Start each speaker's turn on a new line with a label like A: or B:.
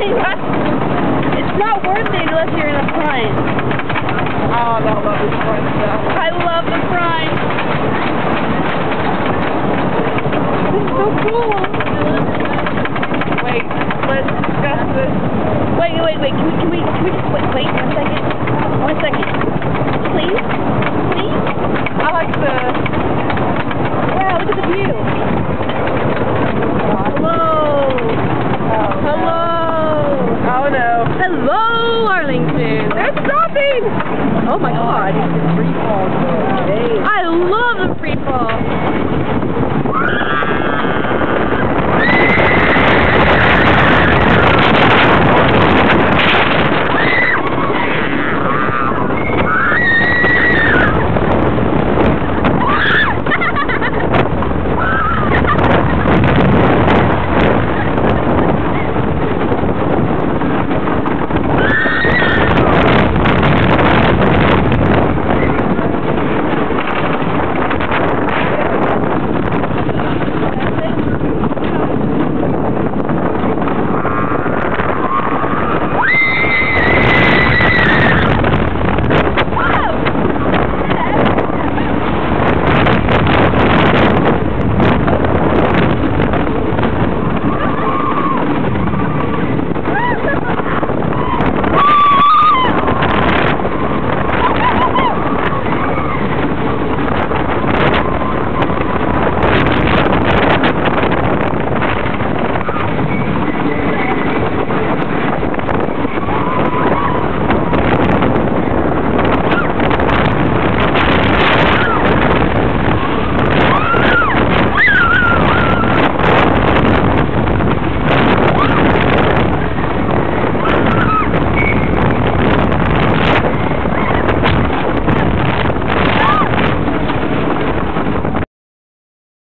A: it's not worth it unless you're in the front.
B: Oh, I love this front stuff.
A: I love the front. It's so cool.
B: Wait, let's discuss this.
A: Wait, wait, wait. Can we, can we, can we just wait, wait? Oh my god. I love the free fall.